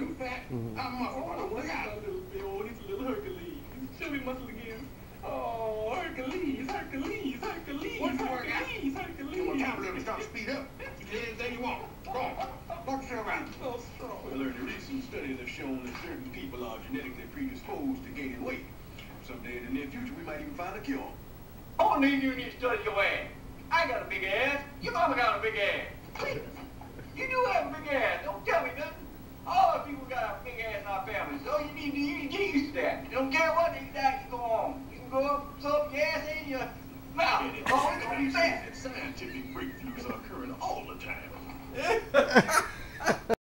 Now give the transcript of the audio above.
You fat? Mm-hmm. I'm muscle. Oh, I don't work out. little Bill. He's a little Hercules. Show me muscle again. Oh, Hercules, Hercules, Hercules. What's the workout? Hercules, Hercules. Come on, time to start to speed up. You get anything you want. Go on. Walk yourself around. So strong. Well, the recent studies have shown that certain people are genetically predisposed to gaining weight. Someday in the near future, we might even find a cure. Only you need to study your ass. I got a big ass. Your mama got a big ass. You do have a big ass. Don't tell me nothing. All the people got a big ass in our family, so you need to, you need to get used to that. You don't care what you die, you go on. You can go up, up your ass in your mouth. Oh, it's gonna be fast. Scientific breakthroughs are occurring all the time.